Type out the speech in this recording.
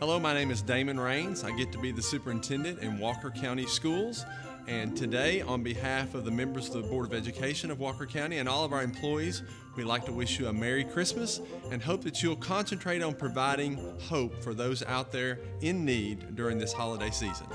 Hello, my name is Damon Raines. I get to be the superintendent in Walker County Schools. And today, on behalf of the members of the Board of Education of Walker County and all of our employees, we'd like to wish you a Merry Christmas and hope that you'll concentrate on providing hope for those out there in need during this holiday season.